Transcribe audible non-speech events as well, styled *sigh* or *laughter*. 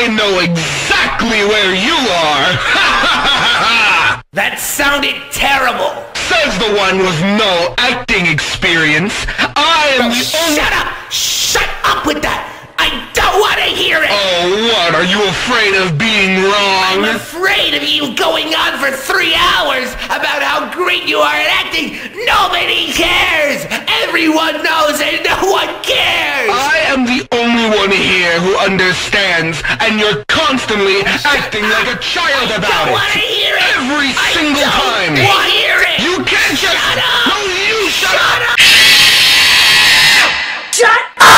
I know exactly where you are! *laughs* That sounded terrible! Says the one with no acting experience. I am the only- Shut up! Shut up with that! I don't want to hear it! Oh, what? Are you afraid of being wrong? I'm afraid of you going on for three hours about how great you are at acting. Nobody cares. Everyone knows and no one cares. Here who understands, and you're constantly acting like a child I about don't it. want to hear it. Every I single don't time. Want to hear it. You can't just. Shut up. No, you shut, Shut up. up.